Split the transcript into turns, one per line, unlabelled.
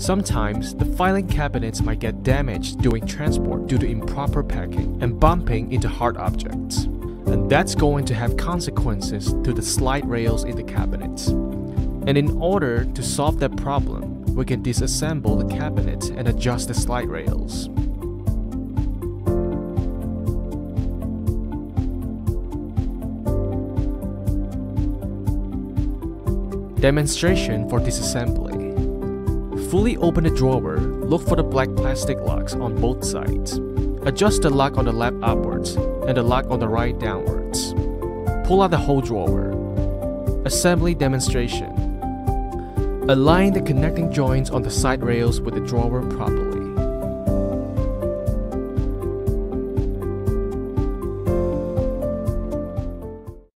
Sometimes, the filing cabinets might get damaged during transport due to improper packing and bumping into hard objects. And that's going to have consequences to the slide rails in the cabinets. And in order to solve that problem, we can disassemble the cabinet and adjust the slide rails. Demonstration for disassembly. Fully open the drawer, look for the black plastic locks on both sides. Adjust the lock on the left upwards and the lock on the right downwards. Pull out the whole drawer. Assembly demonstration. Align the connecting joints on the slide rails with the drawer properly.